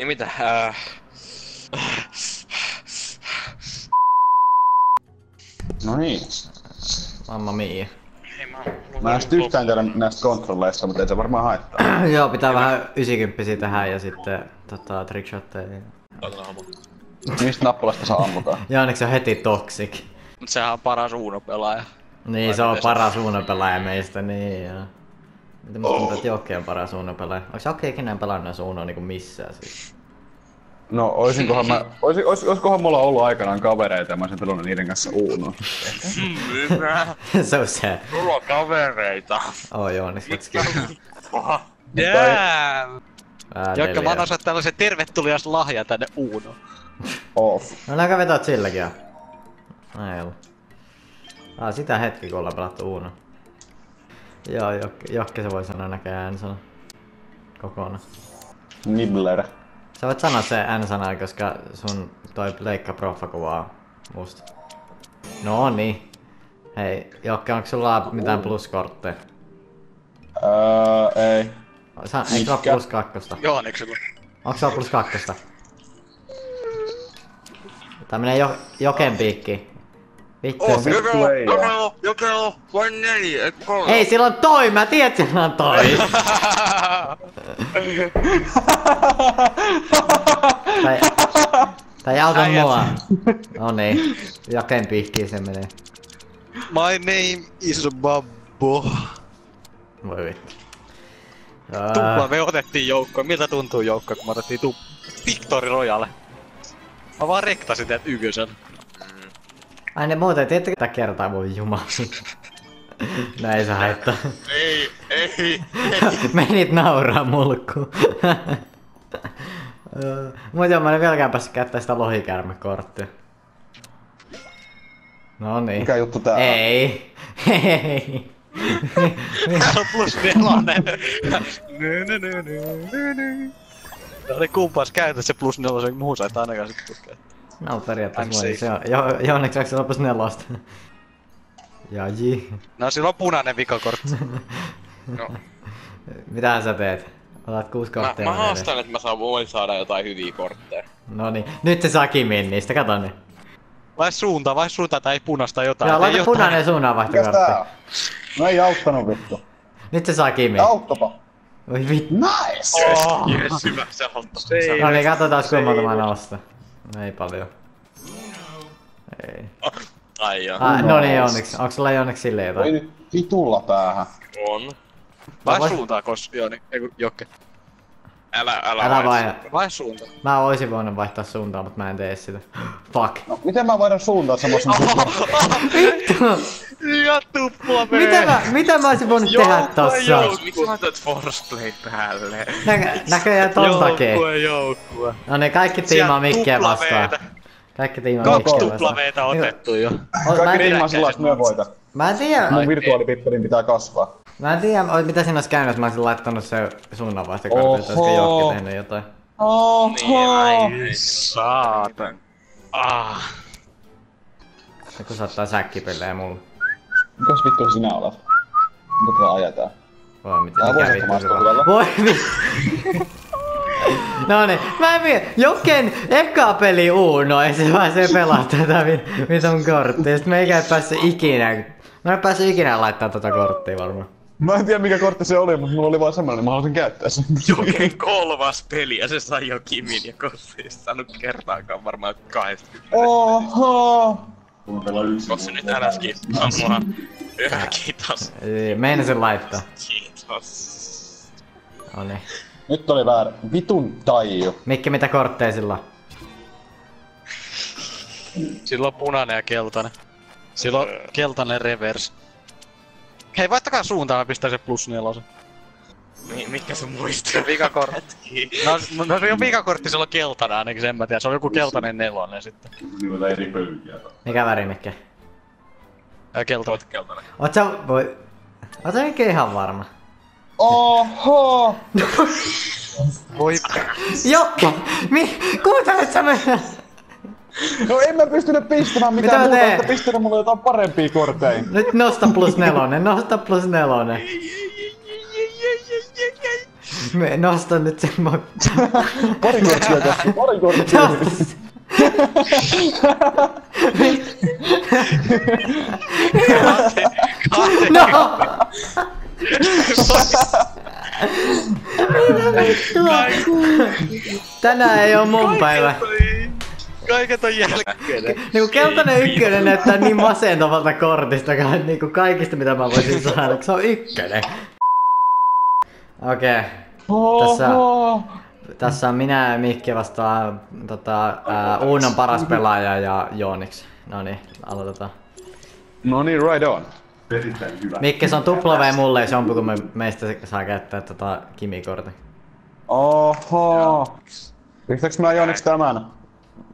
Niin mitä? Äh... No niin. Mamma mia. Hei mä... Mä en sit yhtään tiedä näistä kontrolleista, mutta ei se varmaan haittaa. Joo, pitää vähän 90 tähän ja sitten tota, trickshotteja. Mistä nappulasta saa ammutaan? Se on heti toxic. Mut sehän on paras Uno-pelaaja. Niin, se on paras Uno-pelaaja meistä, niin joo. Mitä musta tuntuu, että Jokke on paras Uno-pelaaja? Onko Jokke ikinä pelannut edes Uno niinku missään siis? No, oisinkohan mä, oisin, ois, oiskohan mulla ollut aikanaan kavereita ja mä olisin pelannut niiden kanssa Uno. Se on se. Mulla on kavereita. Oh joo, let's Oha. Damn! Jokke, mä annan tällaisen tervetulias lahja tänne Uno. Off. No näkö vetoat silläkin ei ollut. Ah, sitä hetki kun ollaan pelattu Uno. Joo, Jokke, Jokke se voi sanoa näköjään N-sana. Kokonaan. Nibbler. Sä voit sanoa se N-sana, koska sun toi leikka proffa kuvaa musta. No niin. Hei, Jokke, onko sulla mitään pluskortteja? Öö, ei. Sa- eikö sulla plus kakkosta? Jooniksella. Onko sulla plus kakkosta? Tää menee jo- Joken piikki. Vittu. Oh, se- Jokelo, player. Jokelo, Jokelo, vain neljä, et kolme. Ei, sillä on toi, mä tiedän, että sillä on toi. Tai, tai auta Äijät. mua. No niin, Joken piikkiin se menee. My name is Babbo. Voi vittu. Tupla me otettiin joukkoon. Miltä tuntuu joukko, kun me otettiin tu... Victory Royale? Mä vaan rektasin teet ykösen. Ai ne muuten, tiedättekö tätä kertaa voi jumala. Näin se haittaa. Ei, ei. Menit nauraa mulkku. Mutta joo, mä en vieläkään päässyt käyttämään sitä lohikärmekorttia. No niin. Mikä juttu tää on? Ei. Ei. Täällä on plus nelonen. Nö, nö, nö, nö, nö, nö. Tää oli kumpas käytä se plus nelosen, muuhun sait ainakaan sit tukea. No periaatteessa voi. Se on, jo, jo onneksi onko se lopus nelosta. Ja ji. No sillä on punainen vikakortti. No, Mitä sä teet? Otat kuusi mä, korttia. mä menee. haastan, että mä saan, voin saada jotain hyviä kortteja. No niin. Nyt se saa kimin niistä, kato niin. Vai suunta, vai suunta tai punasta jotain. Joo, Ei laita jotain. punainen Mikäs tää suunnanvaihtokortti. No ei auttanut vittu. Nyt se saa kimin. Auttopa. Voi vittu. Nice! Oh. Jes, hyvä, se auttaa. No niin, katsotaan kuinka monta mä nostan. Ei paljon. Ei. Ai joo. Ah, no niin, onneksi. Onks sulla onneksi silleen Voi jotain? nyt vitulla päähän. On. Vai suuntaa, kos, Jooni, ei kun Jokke. Älä, älä, Älä vaihda. vaihda. Vai suunta. Mä oisin voinut vaihtaa suuntaan, mutta mä en tee sitä. Fuck. No, miten mä voidaan suuntaa semmosen Vittu! Ja tupla Mitä mä, mitä mä oisin voinut tehdä tossa? joukko. Miksi sä laitat Force Play päälle? Nä, näköjään ton takia. Joukkue, joukkue. No niin, kaikki tiimaa Mikkiä vastaan. Kaikki tiimaa Mikkiä vastaan. V:tä otettu jo. Mä, Kaikki en, riimaa sillä, että mä voitan. mä en tiedä, Mun virtuaalipippelin pitää kasvaa. Mä en tiedä, mitä siinä olisi käynyt, jos mä olisin laittanut se suunnanvaihtokortti, että olisiko Oho. Jokki tehnyt jotain. Niin, ai, Saatan. Ah. Se kun saattaa säkkipelejä mulle. Mikäs vittu sinä olet? Mitä tää ajetaan? Voi mitä Tää mikä vittu se on. hyvällä. Voi vittu. No niin, mä en vie, Joken eka peli Uno, ei se pääsee pelaa tätä vi- vitun korttia. Sitten meikä ei päässyt ikinä, mä en päässyt ikinä laittaa tätä korttia varmaan. Mä en tiedä mikä kortti se oli, mutta mulla oli vaan semmonen, mä halusin käyttää sen. Joken kolmas peli ja se sai jo Kimin ja Kossi ei saanut kertaakaan varmaan 80. Oho! Kossi nyt älä skippaa mua. Hyvä, kiitos. Ei, Meinasin laittaa. Kiitos. No niin. Nyt oli väärä. Vitun taiju. Mikki, mitä kortteja sillä on? Sillä on punainen ja keltainen. Sillä on keltainen reverse. Hei, vaihtakaa suuntaan, mä pistän se plus nelosen. Mi- Mikä sun muistuu? Vikakortti. No, no se on vikakortti, sillä on keltainen ainakin, sen mä tiedän. Se on joku keltainen nelonen sitten. Mikä väri, Mikki? Ja keltainen. Keltainen. Oot sä, voi... Oot sä Mikki ihan varma? Oho! Voi Jokke! Mi... Kuuntelet sä me... No en mä pystynyt pistämään Mitä mitään mä muuta, että pistänyt mulle jotain parempia kortteja. Nyt nosta plus nelonen, nosta plus nelonen. Me nostan nyt sen mo... Pari korttia tässä, pari korttia. No! Mitä vittua? Tänään ei oo mun päivä. Kaiket on jälkeen. Niinku keltainen ykkönen näyttää niin masentavalta kortista, niinku kaikista mitä mä voisin saada, se on ykkönen. Okei, Tässä- Oho. tässä on minä ja Mikki vastaan tota, ää, Uunon paras pelaaja ja Jooniksi. No niin, aloitetaan. No niin, right on. Erittäin hyvä. Mikki, se on tupla V mulle se on kun me, meistä saa käyttää tota Kimi-kortin. Oho. Pistääks mä Jooniks tämän?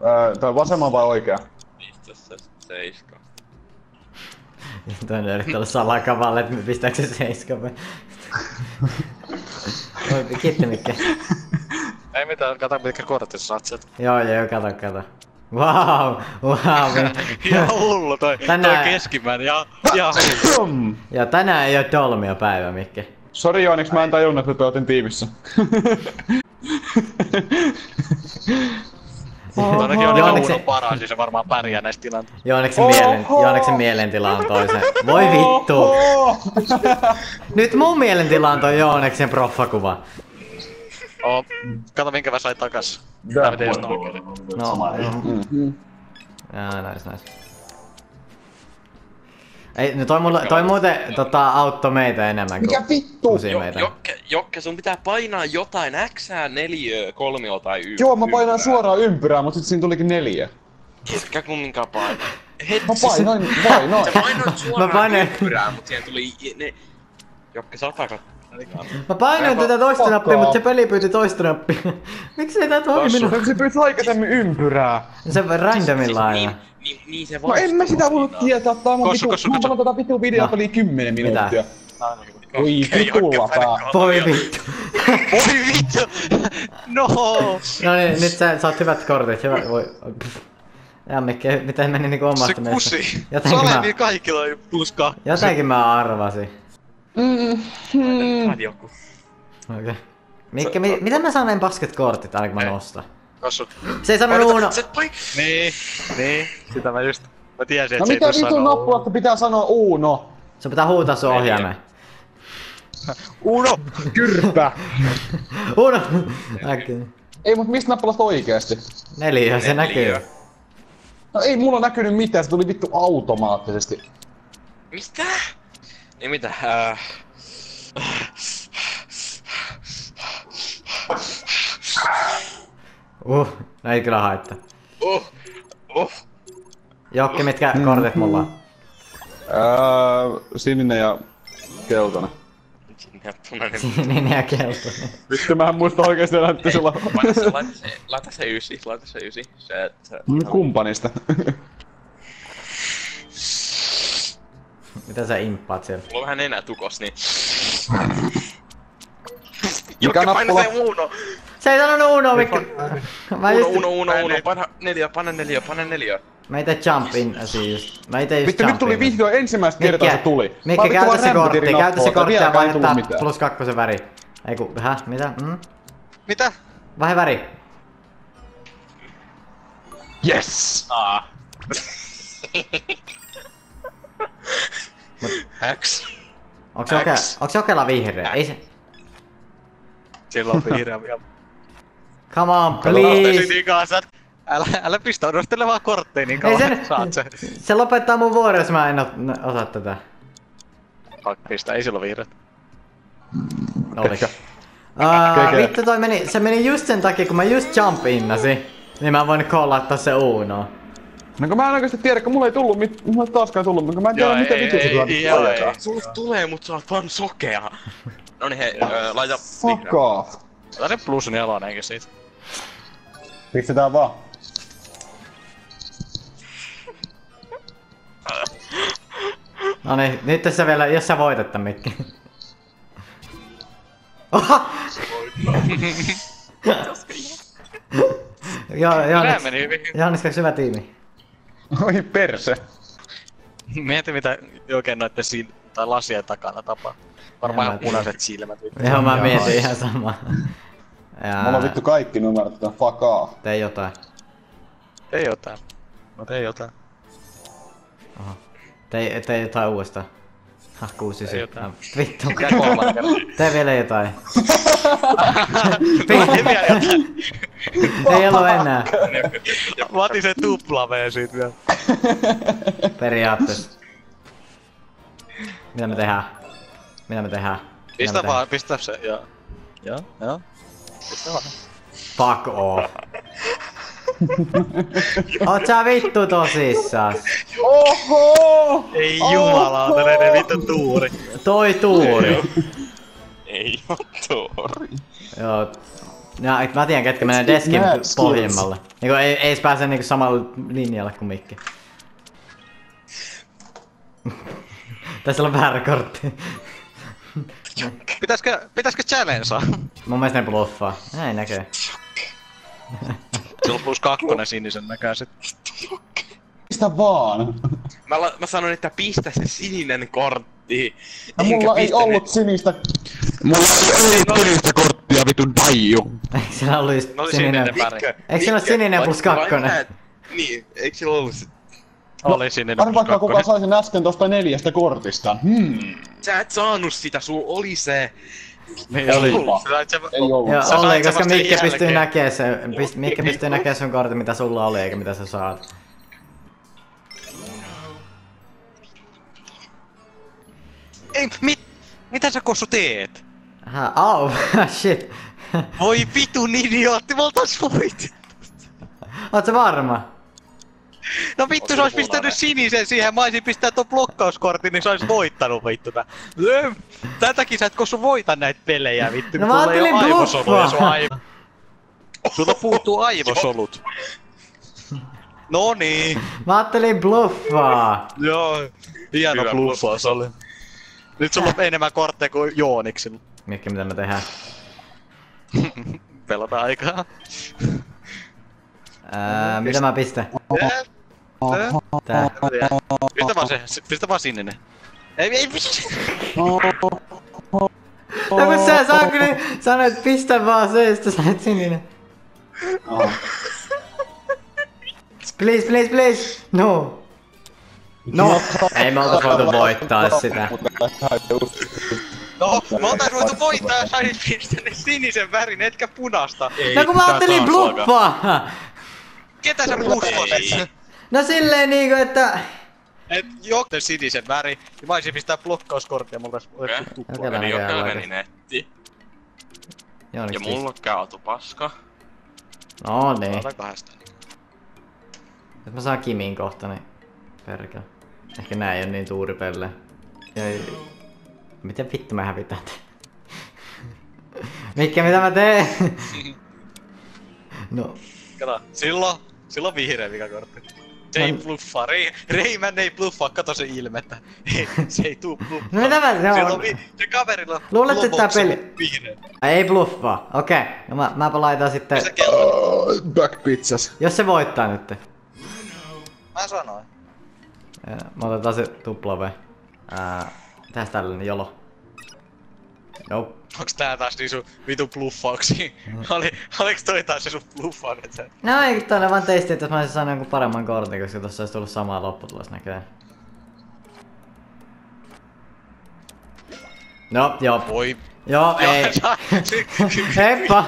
Öö, toi vasemman vai oikea? Mistä se seiska? Toinen yrittää olla salakavalle, että pistääkö se seiska vai? Oi, Kiitti Mikki. Ei mitään, kato mitkä kortit sä saat sieltä. Joo, joo, kato, kato. Wow, wow. Ihan hullu toi, Tänään- toi keskimmäinen. Ja, ja hullu. Ja tänään ei oo Dolmio päivä, Mikki. Sori Jooniks, mä en tajunnut, että otin tiimissä. Ainakin on Jooniksi- Uuno paras, niin se varmaan pärjää näistä tilanteista. Jooneksen, mielen, Jooneksen mielentila on toisen. Voi vittu! Nyt mun mielentila on toi Jooneksen proffakuva. Oo, kato minkä mä sain takas. Tää Mä tein just oikein. No, joo. Mhm. Jaa, nice, nice. Ei, no toi, mulle, toi muuten tota, auttoi meitä enemmän kuin Mikä vittu? usia meitä. Jokke, Jokke, sun pitää painaa jotain X, neliö, kolmio tai y. Joo, mä painan suoraan ympyrää, mutta sit siinä tulikin neljä. Etkä kumminkaan paina. Het, Mä painoin, painoin. Sä painoit suoraan Mä painoin- ympyrää, mut siihen tuli ne... Jokke, aika... Mä painoin tätä toista nappia, mutta se peli pyyti toista nappia. Miksi ei tää toiminut? Se pyyt aikaisemmin ympyrää? Se randomilla niin, aina. Niin, niin se No en mä sitä voinut tietää, tää on vitu, mä panon tätä vitu videopeliä 10 minuuttia. Oi vitulla pää. Voi vittu. Oi vittu! No! No niin, nyt sä saat hyvät kortit. Hyvä, voi. Pff. Ja Mikki, miten meni niinku Se omasta mielestä? kusi! Jotenkin mä, kaikilla on plus kaksi. jotenkin mä arvasin. Paina joku. Okei. Okay. Mikki, mi, miten mä saan näin paskat kortit aina kun mä nostan? Kossu. Se ei sanonut Uno. Se. Niin, niin. Sitä mä just... Mä tiesin, No että se ei mikä tuu vitun sanoa. nappulasta pitää sanoa Uno? Sun pitää huutaa sun ohjaimeen. Uno! Kyrpä. Uno! Näkyy. Ei mut mistä nappulasta oikeesti? Neljä, se näkyy. No ei mulla näkynyt mitään, se tuli vittu automaattisesti. Mitä? Niin mitä? Äh... Uh, Uh, no ei kyllä haittaa. Uh, uh. Jokki, mitkä mm. kortit mulla on? Öö, sininen ja keltainen. Sininen ja keltainen. Vittu, mä en muista oikeesti enää, että sulla. Laita se, laita laita se ysi, laita se ysi. Se, se... Kumpanista. Mitä sä imppaat siellä? Mulla on vähän enää tukos, niin... Jokki, paina se uuno! 711 Mikko. Mä just... Uno, uno, uno, uno. Neljä, panna neljä, panna neljä. Mä ite jumpin, siis. Mä ite just jumpin. nyt tuli vihdoin ensimmäistä kertaa se tuli. Mikko, käytä se kortti, käytä se kortti ja vaihdetaan plus kakkosen väri. Eiku, hä? Mitä? Mm? Mitä? Vähä väri. Yes! Ah. Mut... X. Onks se, okela, onks se okela vihreä? Ei se... Sillä on vihreä vielä. Come on, Please. Niin kanssa. Älä, älä pistä odostelemaan kortteja niin Ei kauan, sen... saat se. Se lopettaa mun vuoden, jos mä en osaa tätä. Fuck, pistä, ei sillä vihreät. Oliko? Uh, vittu toi meni, se meni just sen takia, kun mä just jump innasi. Niin mä voin kollata se Uno. No kun mä en oikeesti tiedä, kun mulla ei tullut mit, mulla ei taaskaan tullut, kun mä en tiedä Joo, mitä ei, vittu se ei. Sulle tulee, mut sä oot vaan sokea. No niin hei, öö, laita Fuck off. Se plus nelonen, eikö Pistetään vaan. No niin, nyt tässä vielä, jos sä voitat tän Mikki. Joo, Joonis, meni hyvin. Hyvä tiimi. Oi perse. Mieti mitä oikein noitten siin, tai lasien takana tapaa. Varmaan ihan punaiset silmät. Joo, mä mietin ihan samaa. Mulla on vittu kaikki numerot, että fuck off. Tee jotain. Ei jotain. Mä teen jotain. Tee, tee jotain uudestaan. Ha, kuusi Tee jotain. No, vittu. Tee vielä jotain. Tee vielä jotain. Ei ollut enää. Mä otin sen tuplaveen siitä vielä. Periaatteessa. Mitä me tehdään? Mitä me tehdään? Pistä vaan, pistä se, joo. Joo, joo. Fuck off. Oot sä vittu tosissaan? Oho! Ei jumalauta, ne vittu tuuri. Toi tuuri. Ei oo tori. Joo. Ja, et mä tiedän ketkä menee deskin pohjimmalle. Niinku ei, ei pääse niinku samalle linjalle kuin Mikki. Tässä on väärä kortti. Pitäisikö, pitäisikö challengea? Mun mielestä ne bluffaa. Näin näkee. Sulla on plus kakkonen sinisen näköiset. Pistä vaan. Mä, la- mä sanoin, että pistä se sininen kortti. Ja mulla ei ollut sinistä. Mulla ei ollut sinistä korttia vitu daiju. Eikö sillä ollut No oli sininen? sininen väri. Eikö sillä ole sininen plus kakkonen? Niin, eikö sillä ollut se? Oli sininen plus Arvaatko kuka kakkonen. sai sen äsken tosta neljästä kortista? Hmm. Sä et saanut sitä, sul oli se. Niin oli. Sä sait sen- Ei ollut. Joo, Sä sen koska vasta Mikke jälkeen. pystyy näkemään sen, pist, Mikke pystyy näkemään sun kortin, mitä sulla oli, eikä mitä sä saat. Ei, mit, mitä sä kossu teet? Hä, au, shit. Voi vitun idiootti, me oltais voit. Oot sä varma? No vittu, se se pistänyt sinisen siihen, mä oisin pistää ton blokkauskortin, niin se ois voittanut vittu Tätäkin sä et kossu voita näitä pelejä vittu, No kun mä sulla ei oo ajattelin aivosoluja, sun bluffaa. aivo... Sulta puuttuu aivosolut. No niin, Mä ajattelin bluffaa. joo. Hieno Hyvä bluffaus oli. Nyt sulla on enemmän kortteja kuin Jooniksilla. Mikke, mitä me tehdään? Pelataan aikaa. Ää, mitä mä pistän? Tää. Pistä vaan se, pistä vaan sininen. Ei, ei, No kun sä saakeli sanoit pistä vaan se, ja sitten sä et sininen. Oh. Please, please, please! No! No! Ei me oltais voitu voittaa sitä. No, me oltais voitu voittaa, jos saisit pistänyt sinisen värin, etkä punasta. No kun mä ajattelin bluffaa! Ketä sä bluffaat? No silleen niinku, että... Et joku sinisen väri, niin mä olisin pistää blokkauskorttia, mulla olisi Okei. otettu Okei. tuplaa. Kyllä Meni netti. Ja Jooniks mulla kaatu paska. No niin. Otetaan kahdesta. Jos mä saan Kimin kohta, niin... Perkele. Ehkä nää ei oo niin tuuripelle. Ei... Miten vittu mä hävitän tän? Mikke, mitä mä teen? no, Kato, silloin, silloin vihreä vikakortti. Se ei bluffaa, Rei, Reiman ei bluffaa, kato se ilmettä. Ei, se ei tuu bluffaa. No mitä mä- se on- vi, se kaverilla Luulet, että tää peli- Vihreä. ei bluffaa. Okei, no mä, mäpä laitan sitten... Se kello. Back pizzas. Jos se voittaa nyt. Mä sanoin. Ää, Mä otetaan se tupla V. Ää, Mitäs tällainen jolo? Nope. Onks tää taas niin sun vitu bluffauksia? Oli, oliks toi taas se sun bluffaan, että sä... No ei, tänne vaan testi, että jos mä olisin saanut jonkun paremman kortin, koska tossa olisi tullut samaa lopputulos näköjään. No, joo. Voi... Joo, ei. Joo, sä- Heippa!